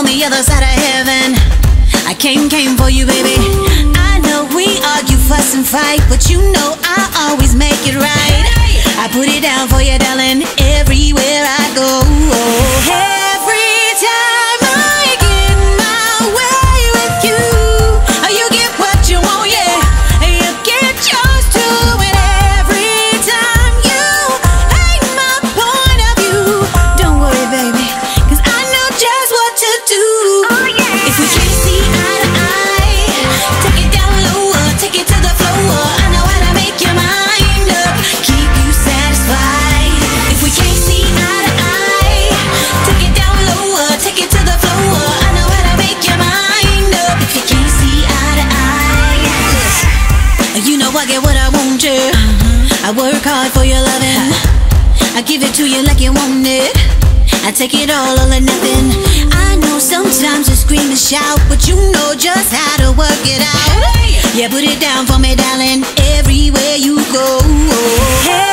the other side of heaven. I came, came for you, baby. I know we argue, fuss, and fight, but you know I always make it right. I put it down for you, darling, everywhere want. I work hard for your loving. I give it to you like you want it. I take it all or nothing. I know sometimes you scream and shout, but you know just how to work it out. Yeah, put it down for me, darling, everywhere you go.